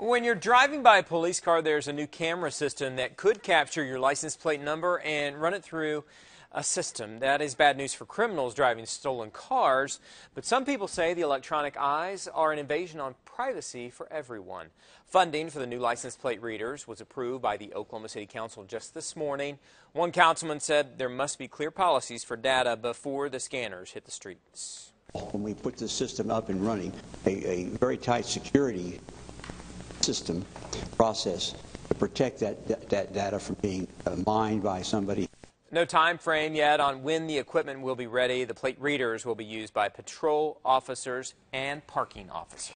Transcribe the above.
When you're driving by a police car, there's a new camera system that could capture your license plate number and run it through a system. That is bad news for criminals driving stolen cars, but some people say the electronic eyes are an invasion on privacy for everyone. Funding for the new license plate readers was approved by the Oklahoma City Council just this morning. One councilman said there must be clear policies for data before the scanners hit the streets. When we put the system up and running, a, a very tight security system process to protect that, that, that data from being uh, mined by somebody. No time frame yet on when the equipment will be ready. The plate readers will be used by patrol officers and parking officers.